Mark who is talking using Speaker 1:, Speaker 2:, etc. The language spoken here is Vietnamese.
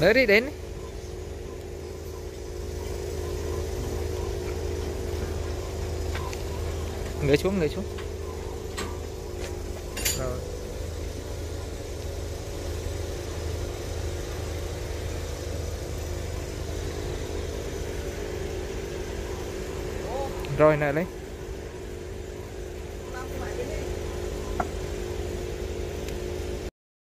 Speaker 1: nữa đi đến người ngửa xuống ngửa xuống. Rồi. Rồi nè lấy.